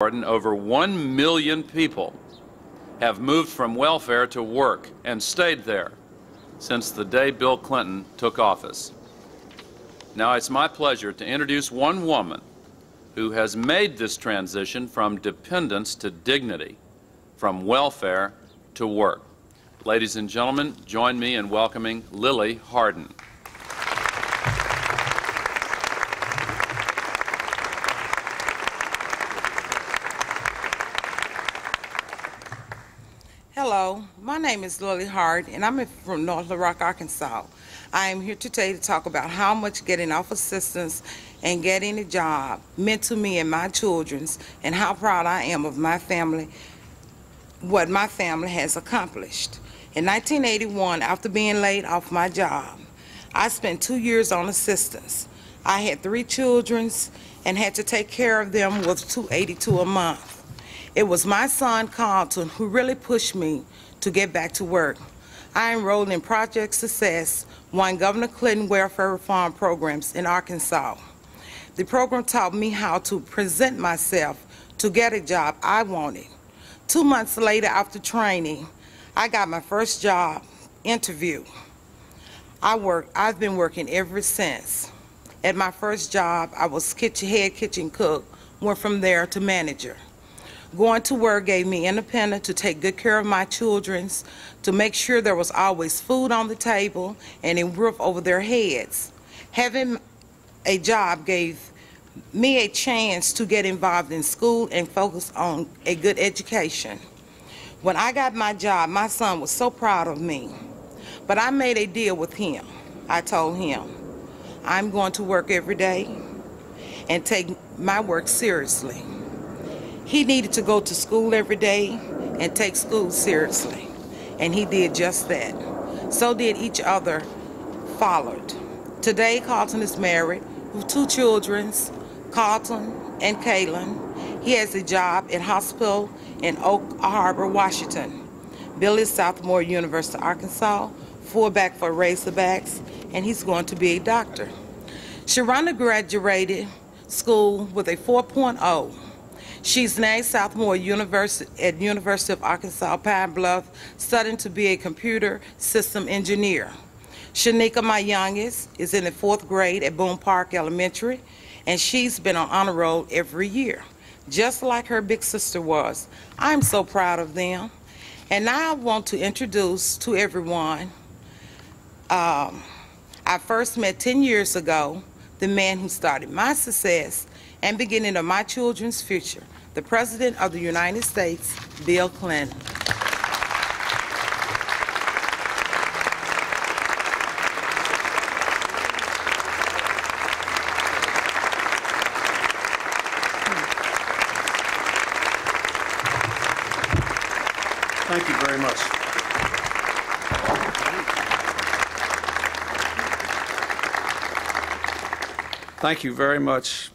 Over 1 million people have moved from welfare to work and stayed there since the day Bill Clinton took office. Now it's my pleasure to introduce one woman who has made this transition from dependence to dignity, from welfare to work. Ladies and gentlemen, join me in welcoming Lillie Harden. My name is Lillie Hart, and I'm from North Little Rock, Arkansas. I am here today to talk about how much getting off assistance and getting a job meant to me and my children's, and how proud I am of my family, what my family has accomplished. In 1981, after being laid off my job, I spent two years on assistance. I had three children and had to take care of them with 282 a month. It was my son, Carlton, who really pushed me to get back to work. I enrolled in Project Success, one Governor Clinton welfare reform programs in Arkansas. The program taught me how to present myself to get a job I wanted. Two months later, after training, I got my first job interview. I work, I've been working ever since. At my first job, I was kitchen, head kitchen cook, went from there to manager. Going to work gave me independence to take good care of my children's, to make sure there was always food on the table and a roof over their heads. Having a job gave me a chance to get involved in school and focus on a good education. When I got my job, my son was so proud of me. But I made a deal with him. I told him, I'm going to work every day and take my work seriously. He needed to go to school every day and take school seriously. And he did just that. So did each other followed. Today, Carlton is married with two children, Carlton and Kaylin. He has a job at hospital in Oak Harbor, Washington. Billy is Southmoore University, Arkansas, fullback for Razorbacks, and he's going to be a doctor. Sharonda graduated school with a 4.0 She's Southmoore University at University of Arkansas Pine Bluff, studying to be a computer system engineer. Shanika, my youngest, is in the fourth grade at Boone Park Elementary, and she's been on honor roll every year, just like her big sister was. I'm so proud of them. And now I want to introduce to everyone, um, I first met 10 years ago, the man who started my success and beginning of my children's future, the President of the United States, Bill Clinton. Thank you very much. Thank you very much.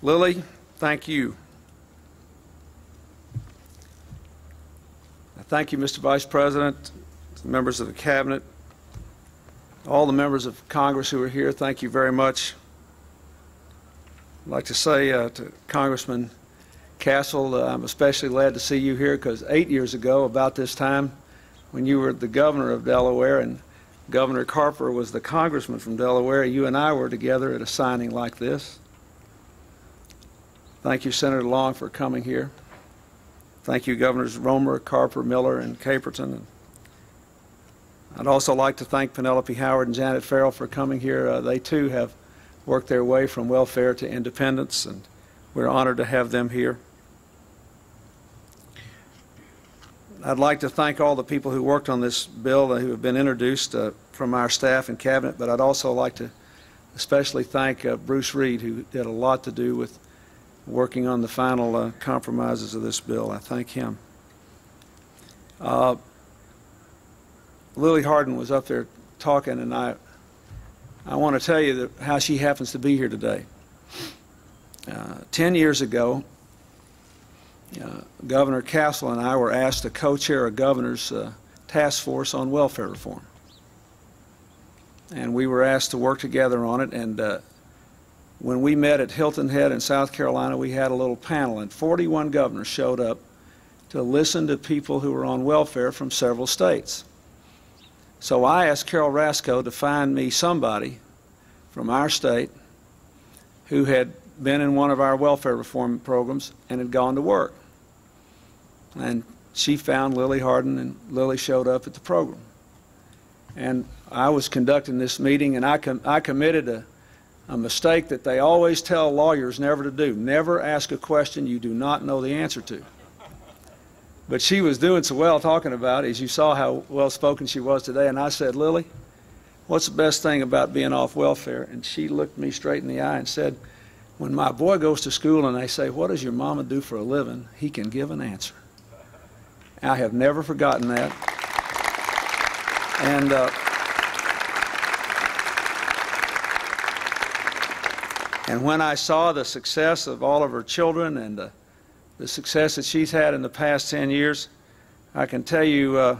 Lillie, thank you. Thank you, Mr. Vice President, members of the Cabinet, all the members of Congress who are here, thank you very much. I'd like to say uh, to Congressman Castle, uh, I'm especially glad to see you here because eight years ago, about this time, when you were the governor of Delaware and Governor Carper was the congressman from Delaware, you and I were together at a signing like this. Thank you, Senator Long, for coming here. Thank you, Governors Romer, Carper, Miller, and Caperton. I'd also like to thank Penelope Howard and Janet Farrell for coming here. Uh, they too have worked their way from welfare to independence, and we're honored to have them here. I'd like to thank all the people who worked on this bill uh, who have been introduced uh, from our staff and cabinet, but I'd also like to especially thank uh, Bruce Reed, who did a lot to do with working on the final uh, compromises of this bill. I thank him. Uh, Lillie Harden was up there talking, and I, I want to tell you how she happens to be here today. Uh, ten years ago, uh, Governor Castle and I were asked to co-chair a governor's uh, task force on welfare reform. And we were asked to work together on it, and uh, when we met at Hilton Head in South Carolina, we had a little panel, and 41 governors showed up to listen to people who were on welfare from several states. So I asked Carol Rasco to find me somebody from our state who had been in one of our welfare reform programs and had gone to work. And she found Lillie Harden, and Lillie showed up at the program. And I was conducting this meeting, and I, com- I committed a, a mistake that they always tell lawyers never to do. Never ask a question you do not know the answer to. But she was doing so well talking about it, as you saw how well spoken she was today. And I said, Lillie, what's the best thing about being off welfare? And she looked me straight in the eye and said, when my boy goes to school and they say, What does your mama do for a living? he can give an answer. I have never forgotten that. And uh, and when I saw the success of all of her children and the, the success that she's had in the past 10 years, I can tell you uh,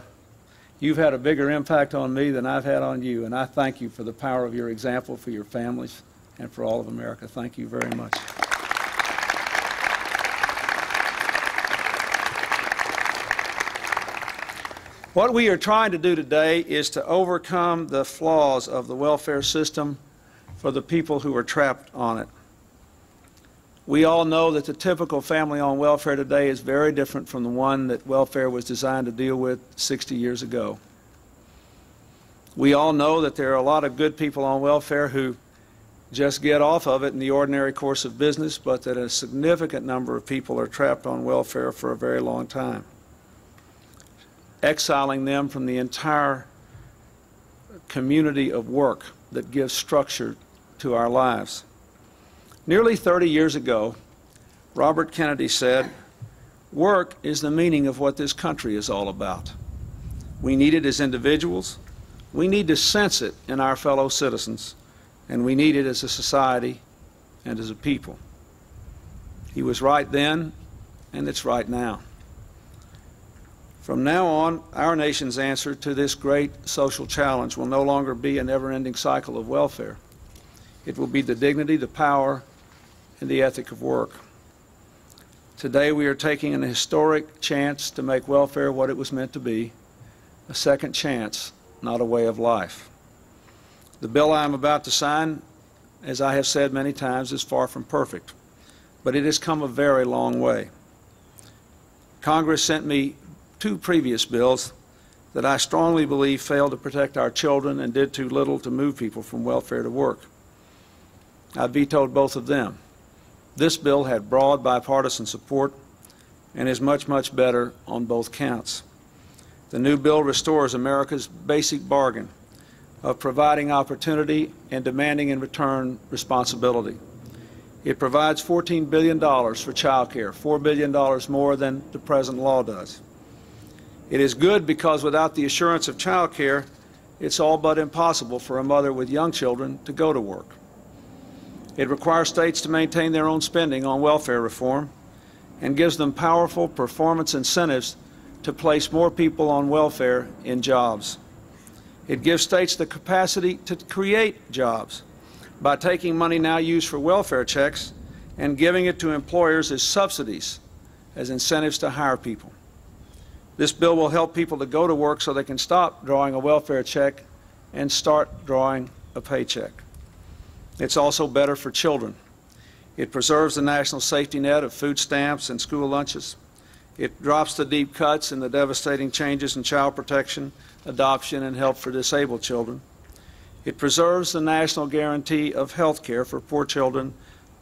you've had a bigger impact on me than I've had on you. And I thank you for the power of your example for your families and for all of America. Thank you very much. What we are trying to do today is to overcome the flaws of the welfare system for the people who are trapped on it. We all know that the typical family on welfare today is very different from the one that welfare was designed to deal with 60 years ago. We all know that there are a lot of good people on welfare who just get off of it in the ordinary course of business, but that a significant number of people are trapped on welfare for a very long time exiling them from the entire community of work that gives structure to our lives. Nearly 30 years ago, Robert Kennedy said, Work is the meaning of what this country is all about. We need it as individuals, we need to sense it in our fellow citizens, and we need it as a society and as a people. He was right then, and it's right now. From now on, our nation's answer to this great social challenge will no longer be a never ending cycle of welfare. It will be the dignity, the power, and the ethic of work. Today, we are taking an historic chance to make welfare what it was meant to be a second chance, not a way of life. The bill I am about to sign, as I have said many times, is far from perfect, but it has come a very long way. Congress sent me two previous bills that I strongly believe failed to protect our children and did too little to move people from welfare to work. I vetoed both of them. This bill had broad bipartisan support and is much, much better on both counts. The new bill restores America's basic bargain of providing opportunity and demanding in return responsibility. It provides $14 billion for child care, $4 billion more than the present law does. It is good because without the assurance of child care, it's all but impossible for a mother with young children to go to work. It requires states to maintain their own spending on welfare reform and gives them powerful performance incentives to place more people on welfare in jobs. It gives states the capacity to create jobs by taking money now used for welfare checks and giving it to employers as subsidies, as incentives to hire people. This bill will help people to go to work so they can stop drawing a welfare check and start drawing a paycheck. It's also better for children. It preserves the national safety net of food stamps and school lunches. It drops the deep cuts and the devastating changes in child protection, adoption, and help for disabled children. It preserves the national guarantee of health care for poor children,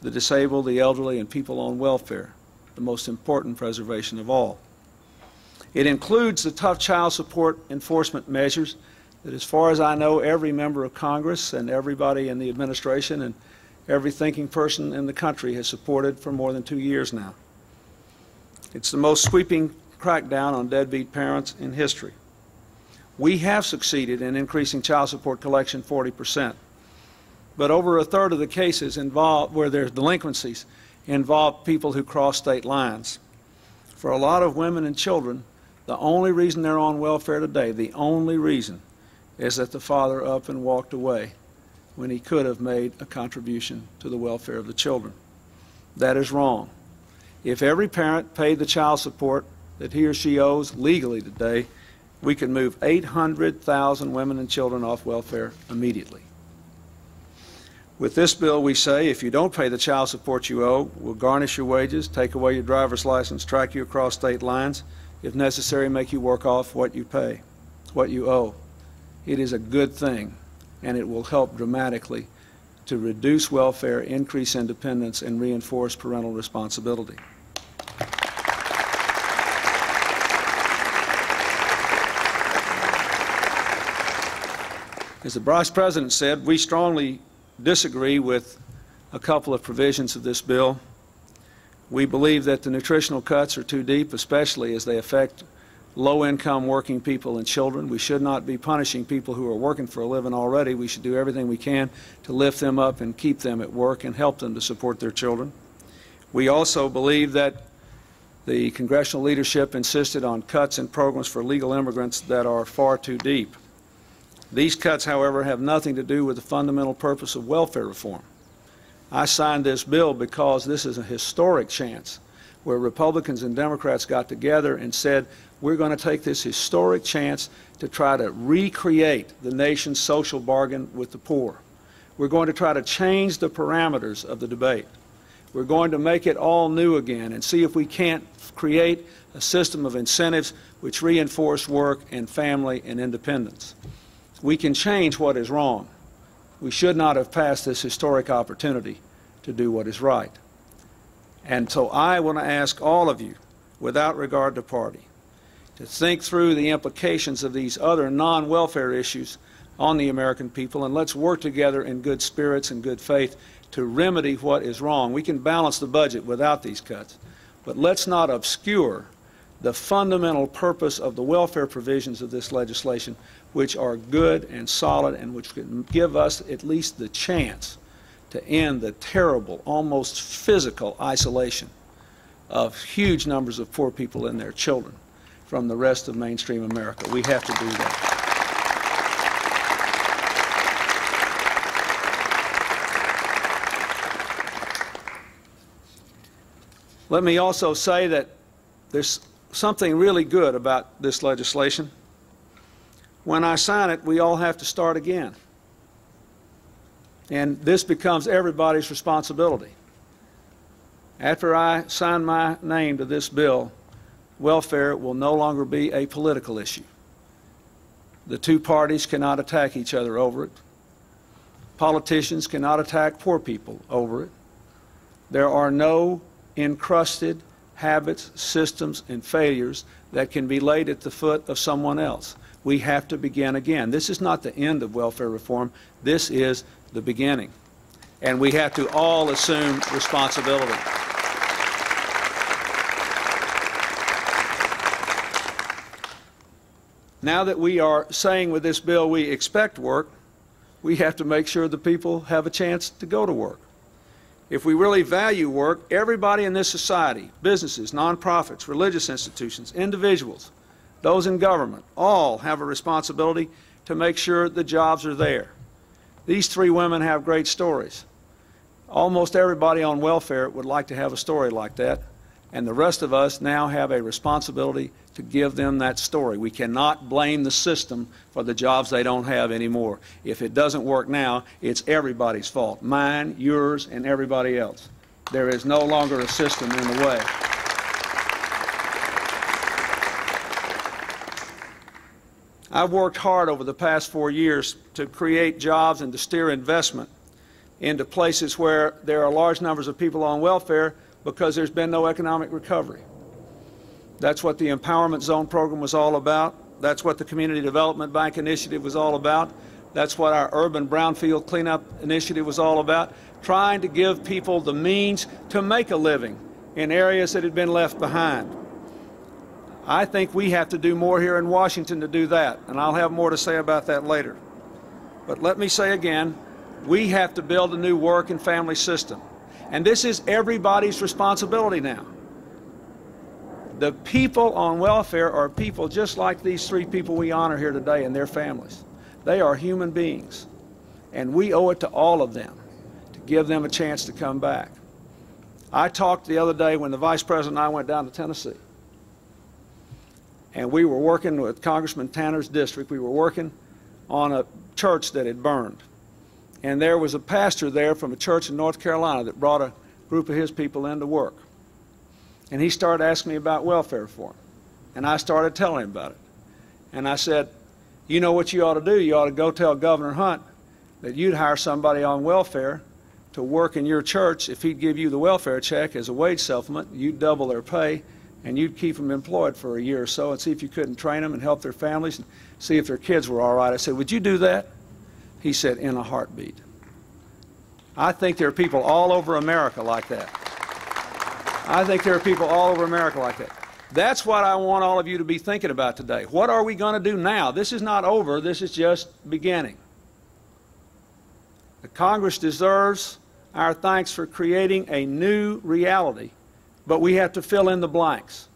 the disabled, the elderly, and people on welfare, the most important preservation of all. It includes the tough child support enforcement measures that, as far as I know, every member of Congress and everybody in the administration and every thinking person in the country has supported for more than two years now. It's the most sweeping crackdown on deadbeat parents in history. We have succeeded in increasing child support collection 40 percent, but over a third of the cases involved where there's delinquencies involve people who cross state lines. For a lot of women and children, the only reason they're on welfare today, the only reason, is that the father up and walked away when he could have made a contribution to the welfare of the children. That is wrong. If every parent paid the child support that he or she owes legally today, we could move 800,000 women and children off welfare immediately. With this bill, we say if you don't pay the child support you owe, we'll garnish your wages, take away your driver's license, track you across state lines, if necessary, make you work off what you pay, what you owe. It is a good thing, and it will help dramatically to reduce welfare, increase independence, and reinforce parental responsibility. As the Vice President said, we strongly disagree with a couple of provisions of this bill. We believe that the nutritional cuts are too deep, especially as they affect low-income working people and children. We should not be punishing people who are working for a living already. We should do everything we can to lift them up and keep them at work and help them to support their children. We also believe that the congressional leadership insisted on cuts in programs for legal immigrants that are far too deep. These cuts, however, have nothing to do with the fundamental purpose of welfare reform. I signed this bill because this is a historic chance where Republicans and Democrats got together and said, we're going to take this historic chance to try to recreate the nation's social bargain with the poor. We're going to try to change the parameters of the debate. We're going to make it all new again and see if we can't create a system of incentives which reinforce work and family and independence we can change what is wrong. We should not have passed this historic opportunity to do what is right. And so I want to ask all of you, without regard to party, to think through the implications of these other non-welfare issues on the American people, and let's work together in good spirits and good faith to remedy what is wrong. We can balance the budget without these cuts, but let's not obscure the fundamental purpose of the welfare provisions of this legislation, which are good and solid and which can give us at least the chance to end the terrible, almost physical isolation of huge numbers of poor people and their children from the rest of mainstream America. We have to do that. Let me also say that there's something really good about this legislation. When I sign it, we all have to start again. And this becomes everybody's responsibility. After I sign my name to this bill, welfare will no longer be a political issue. The two parties cannot attack each other over it. Politicians cannot attack poor people over it. There are no encrusted habits, systems, and failures that can be laid at the foot of someone else. We have to begin again. This is not the end of welfare reform. This is the beginning. And we have to all assume responsibility. Now that we are saying with this bill we expect work, we have to make sure the people have a chance to go to work. If we really value work, everybody in this society, businesses, nonprofits, religious institutions, individuals, those in government, all have a responsibility to make sure the jobs are there. These three women have great stories. Almost everybody on welfare would like to have a story like that, and the rest of us now have a responsibility to give them that story. We cannot blame the system for the jobs they don't have anymore. If it doesn't work now, it's everybody's fault mine, yours, and everybody else. There is no longer a system in the way. I've worked hard over the past four years to create jobs and to steer investment into places where there are large numbers of people on welfare because there's been no economic recovery. That's what the Empowerment Zone program was all about. That's what the Community Development Bank Initiative was all about. That's what our Urban Brownfield Cleanup Initiative was all about, trying to give people the means to make a living in areas that had been left behind. I think we have to do more here in Washington to do that, and I'll have more to say about that later. But let me say again, we have to build a new work and family system. And this is everybody's responsibility now. The people on welfare are people just like these three people we honor here today and their families. They are human beings. And we owe it to all of them to give them a chance to come back. I talked the other day when the Vice President and I went down to Tennessee. And we were working with Congressman Tanner's district. We were working on a church that had burned. And there was a pastor there from a church in North Carolina that brought a group of his people in to work. And he started asking me about welfare reform. And I started telling him about it. And I said, You know what you ought to do? You ought to go tell Governor Hunt that you'd hire somebody on welfare to work in your church if he'd give you the welfare check as a wage supplement. You'd double their pay and you'd keep them employed for a year or so and see if you couldn't train them and help their families and see if their kids were all right. I said, Would you do that? He said, In a heartbeat. I think there are people all over America like that. I think there are people all over America like that. That's what I want all of you to be thinking about today. What are we going to do now? This is not over, this is just beginning. The Congress deserves our thanks for creating a new reality, but we have to fill in the blanks.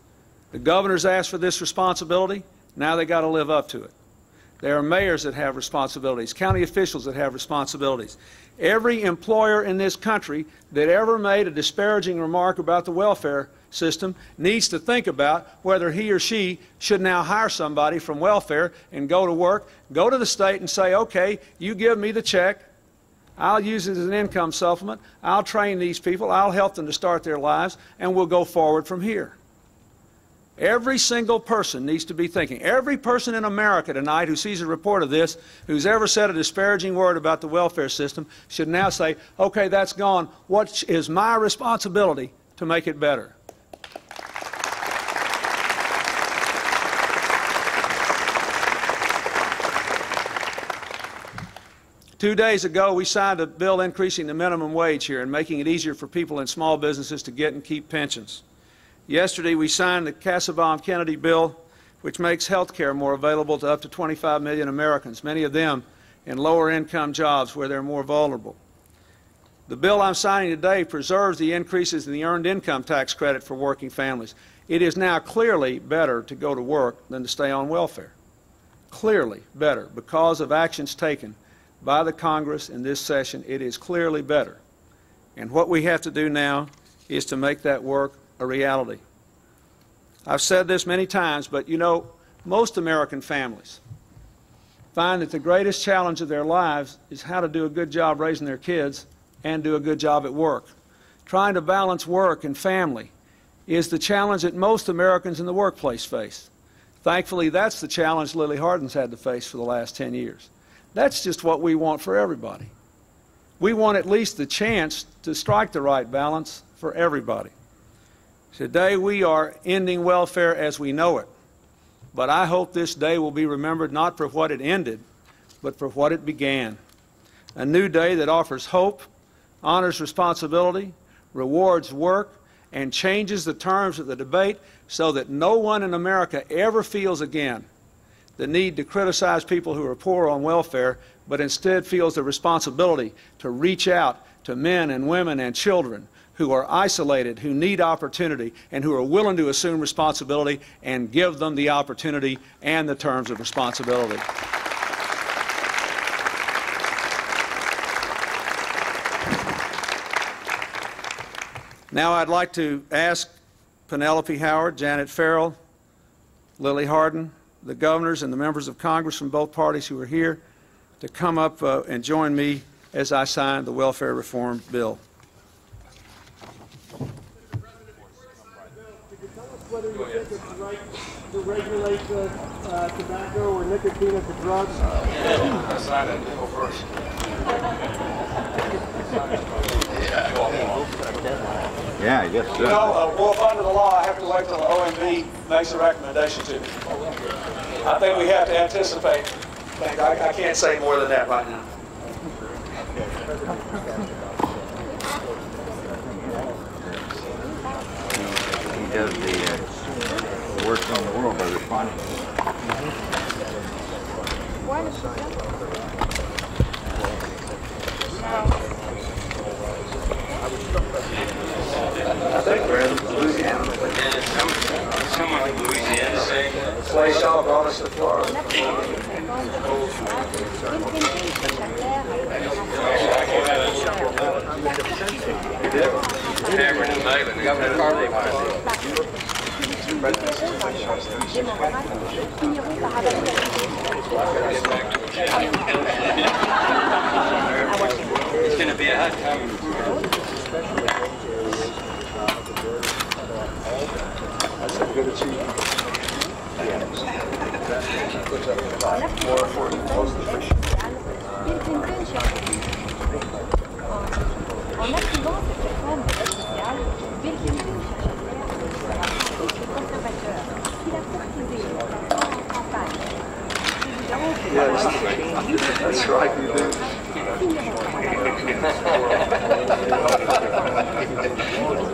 The governor's asked for this responsibility, now they got to live up to it. There are mayors that have responsibilities, county officials that have responsibilities. Every employer in this country that ever made a disparaging remark about the welfare system needs to think about whether he or she should now hire somebody from welfare and go to work, go to the state and say, okay, you give me the check, I'll use it as an income supplement, I'll train these people, I'll help them to start their lives, and we'll go forward from here. Every single person needs to be thinking. Every person in America tonight who sees a report of this, who's ever said a disparaging word about the welfare system, should now say, okay, that's gone. What is my responsibility to make it better? Two days ago, we signed a bill increasing the minimum wage here and making it easier for people in small businesses to get and keep pensions. Yesterday, we signed the Kassebaum Kennedy bill, which makes health care more available to up to 25 million Americans, many of them in lower income jobs where they're more vulnerable. The bill I'm signing today preserves the increases in the earned income tax credit for working families. It is now clearly better to go to work than to stay on welfare. Clearly better because of actions taken by the Congress in this session. It is clearly better. And what we have to do now is to make that work a reality. I've said this many times, but you know, most American families find that the greatest challenge of their lives is how to do a good job raising their kids and do a good job at work. Trying to balance work and family is the challenge that most Americans in the workplace face. Thankfully, that's the challenge Lillie Harden's had to face for the last 10 years. That's just what we want for everybody. We want at least the chance to strike the right balance for everybody. Today we are ending welfare as we know it. But I hope this day will be remembered not for what it ended, but for what it began. A new day that offers hope, honors responsibility, rewards work, and changes the terms of the debate so that no one in America ever feels again the need to criticize people who are poor on welfare, but instead feels the responsibility to reach out to men and women and children who are isolated, who need opportunity, and who are willing to assume responsibility and give them the opportunity and the terms of responsibility. Now I'd like to ask Penelope Howard, Janet Farrell, Lillie Harden, the governors and the members of Congress from both parties who are here to come up uh, and join me as I sign the welfare reform bill. whether you think it's right to regulate the, uh, tobacco or nicotine as a drug? Yeah, I guess You know, uh, well, under the law, I have to wait till the OMB makes a recommendation to me. I think we have to anticipate. I, I can't say more than that right now. He does the uh, work on the world by responding. I think we're in Louisiana. Someone from Louisiana saying, Clay Shaw brought us to Florida. Cameron and Malin. Governor Carly. It's gonna be a time. En That's right, you do.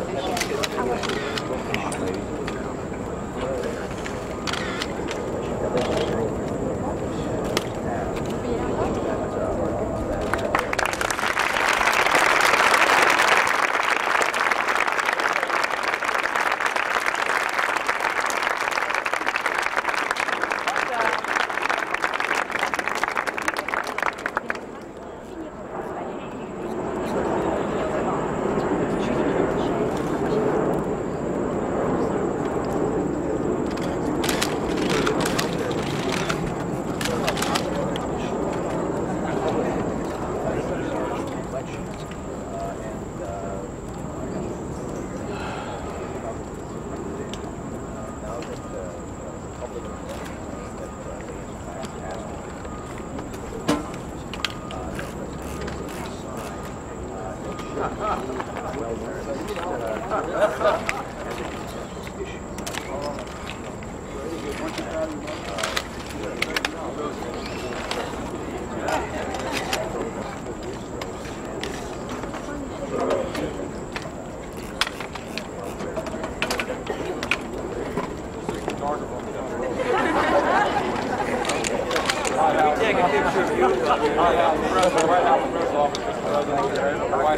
White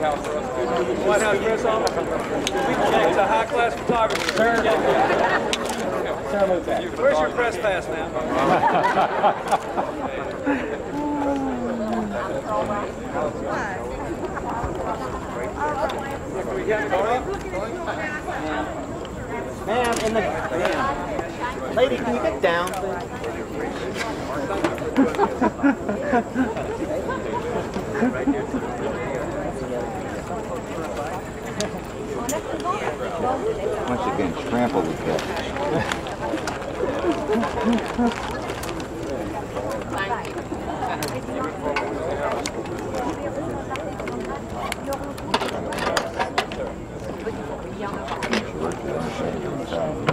House press office. We can take a high-class photographer. Where's your press pass? Ma'am, in the ma'am. Lady, can you get down, please? Once again, trample the cat. That's